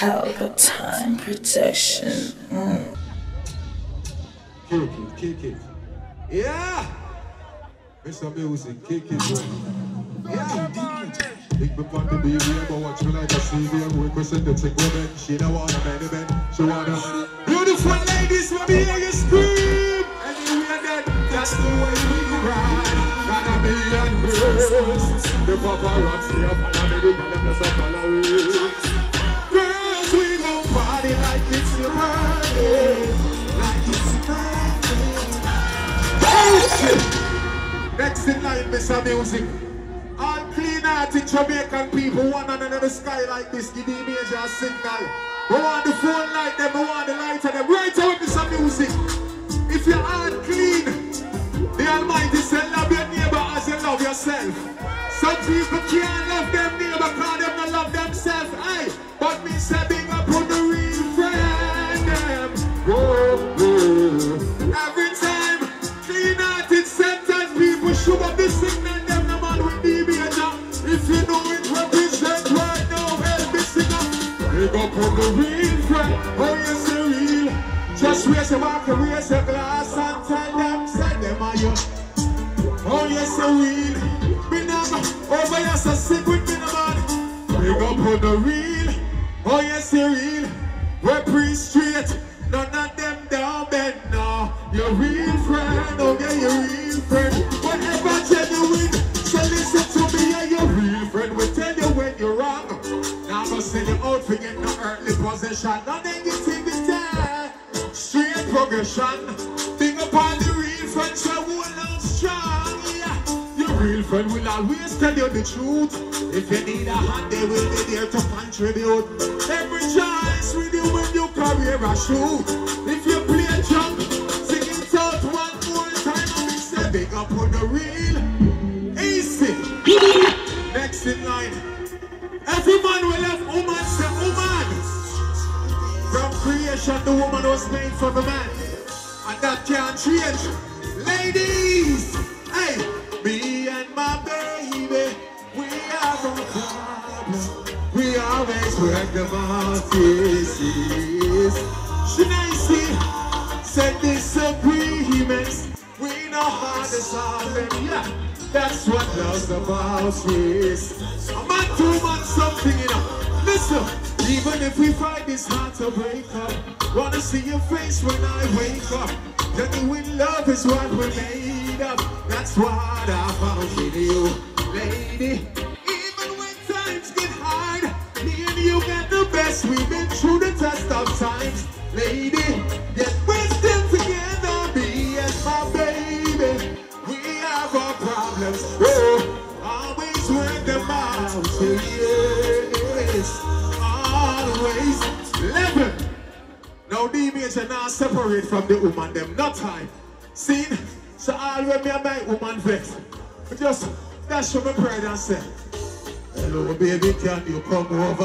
Palpatine protection. Mm. Kick it, kick it. Yeah! Mr. Music, kick it. Yeah! Big me on the baby, but watch me like a CV. Requesting the take women. She don't want a many men. She wanna. Beautiful ladies, me hear you scream. Anywhere that, that's the way we ride. Gotta be embraced. The paparazzi up I'm the girl, them just a Next in line, Mr. Music. All clean hearted Jamaican people want another sky like this. Give me a major signal. We want the phone light them, we want the light of them. Right with some music. If your heart clean, the Almighty said love your neighbor as you love yourself. Some people can't love them Just raise your back and raise your glass and tell them, say them are you. Oh yes, the real. Me never over here so sick with me, man. Big up on the real. Oh yes, the real. We're pretty straight. None of them down bed now. Your real friend, oh yeah, your real friend. Whatever genuine, so listen to me, yeah, your real friend We tell you when you're wrong. Now I'm gonna send you out for get no earthly possession, no negativity. Progression. Big up on the real friend, so hold on strong, yeah. Your real friend will always tell you the truth. If you need a hand, they will be there to contribute. Every choice with you when you carry a shoe. If you play a jump, sing it out one more time. And say big up on the real. Easy. Next in line. Every man will have woman say woman. From creation, the woman was made for the man. And that can't change. Ladies, hey, me and my baby, we have a problem. We always work them out, yes, yes. Shanaisi said disagreements. We know how to solve them, yeah. That's what love's about, yes. A man, two man, something, you know. Listen, even if we fight, it's hard to break up. Wanna see your face when I wake up. Genuine love is what we're made of. That's what I found in you, lady. Now the major now separate from the woman them, not time. Seen? So all when me and my woman vex. Just dash from my pride and say, Hello baby, can you come over?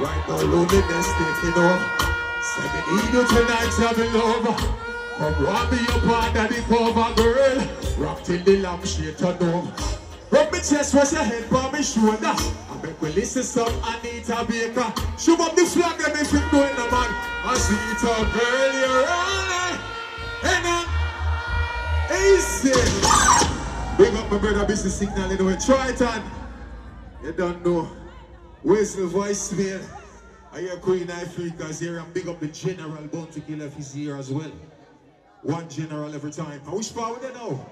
Right now loneliness taking over. Say me need you tonight, tell me lover. Come rub me up under the cover, girl. Rock till the lampshade turn over. Rub me chest, rest your head by me shoulder. I make we listen some Anita Baker. Show up the flag, them if it going the man. See it all, girl, you're on And uh, easy. Big up my brother, Busy Signal anyway. Try it on. You don't know. Where's the voicemail? I hear Queen Ifrica's here and big up the general Bounty Killer if he's here as well. One general every time. I wish power they know.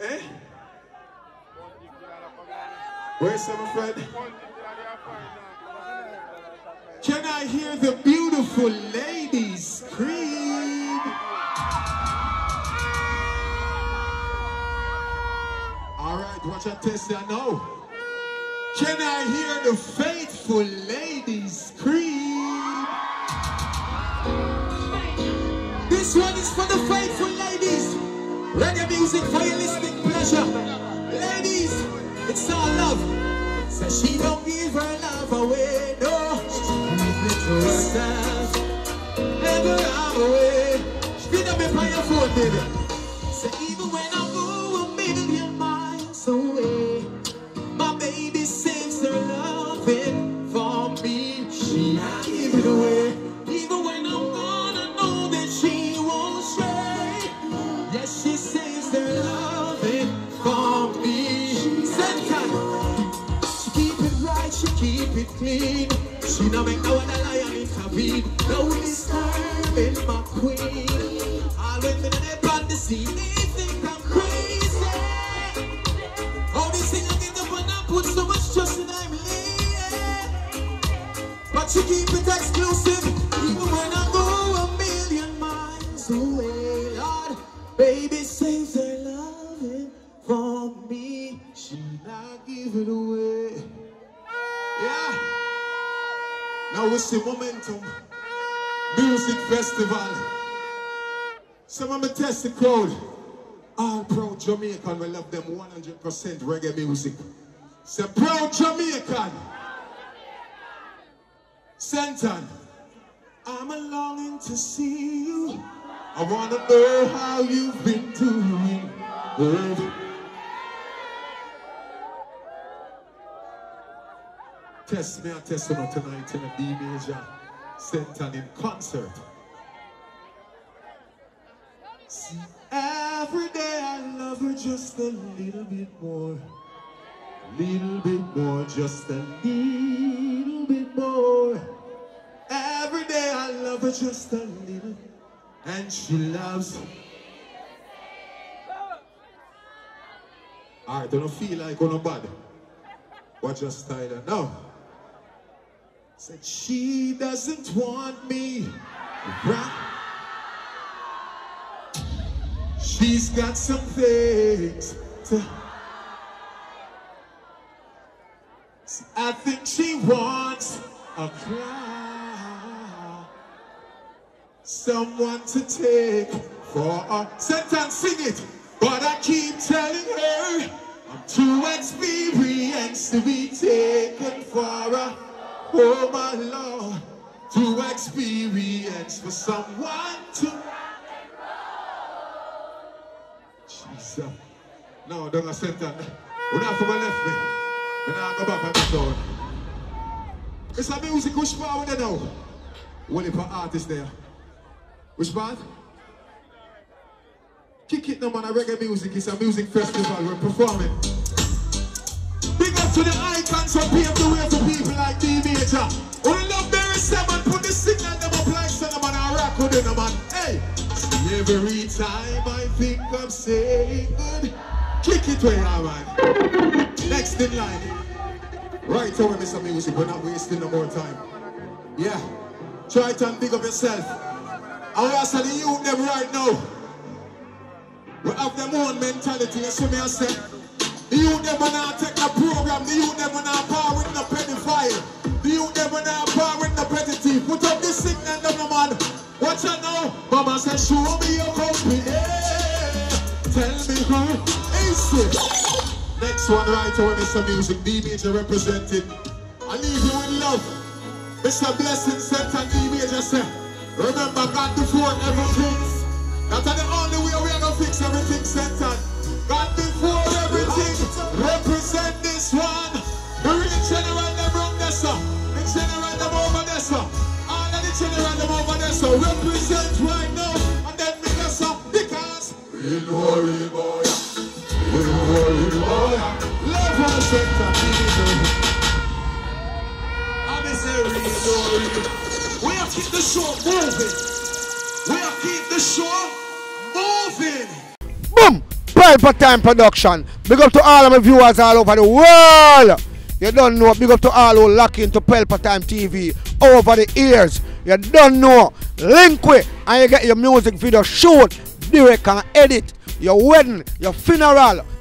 Eh? Where's some friend? Can I hear the beautiful ladies scream? All right, watch out, test now. Can I hear the faithful ladies scream? This one is for the faithful ladies. Reggae music for your listening pleasure. Ladies, it's all love. So she don't give her love away, no sense. Never I'm away. Speed up and play for phone, baby. So even when I go a million miles away, my baby saves her loving for me. She I give it away. Even when I'm gone, I know that she won't stray. Yes, she saves her loving for me. She said, She keep it right, she keep it clean. She don't make no one a liar my queen. All when the they think I'm crazy. All this thing I get up and I put so much trust in. But she keep it exclusive, even when I go a million miles away. Lord, baby, save their loving for me. Give it away. Yeah. Now we see momentum. Festival. Some of me test the crowd. All proud Jamaican, we love them 100% reggae music. Say proud Jamaican. Senton. I'm a longing to see you. I wanna know how you've been doing. Oh. Test me, I test you tonight in a D major. Senton in concert. Every day I love her just a little bit more. Little bit more, just a little bit more. Every day I love her just a little. And she loves. Alright, don't feel like going bad. Watch your style now. Said she doesn't want me. Right? She's got some things to. I think she wants a clown. Someone to take for a sentence, sing it. But I keep telling her I'm too experienced to be taken for a oh my lord, too experienced for someone No, don't accept that. When I from my left me, when I go back on the door. It's a music, which part with now? What if an artist there? Which part? Kick it no man, a reggae music, it's a music festival, we're performing. Big up to the icons who pave the way for people like D Major. Who love Barry Seven, put the signal them up like Cinnamon and rock with them, man. Hey! Every time I think I'm saying good, kick it where you. Next in line. Right away, Mr. Music, we're not wasting no more time. Yeah. Try to big up yourself. We are the youth them right now. We have them own mentality, you see me I say. The youth them wanna take the program, the youth them wanna power with the pedophile. The youth them wanna power with the petty thief. Put up this signal, them man. Watch out now. Mama said, show me your is? Next one right away, Mr. Music. D Major represented. I leave you with love. Mr. Blessing sent and D Major said, remember God before everything. That's the only way we are gonna fix everything, Satan. God before everything. Represent this one. The real general them wrong this up. The general them over this up. All of the general them over this up. Represent right now. And then make us up because we know we boy. We keep the show moving. We keep the show moving. Boom! Time Production. Big up to all of my viewers all over the world. You don't know. Big up to all who lock into Pelpa Time TV over the years. You don't know. Link with and you get your music video shoot, direct and edit. Your wedding, your funeral,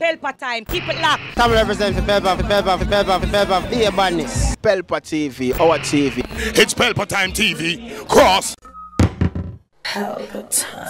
Pelpa time. Keep it locked. Come represent for Pelpa, for Pelpa, for Pelpa, for Pelpa. Here, badness. Pelpa TV, our TV. It's Pelpa time TV. Cross. Pelpa time.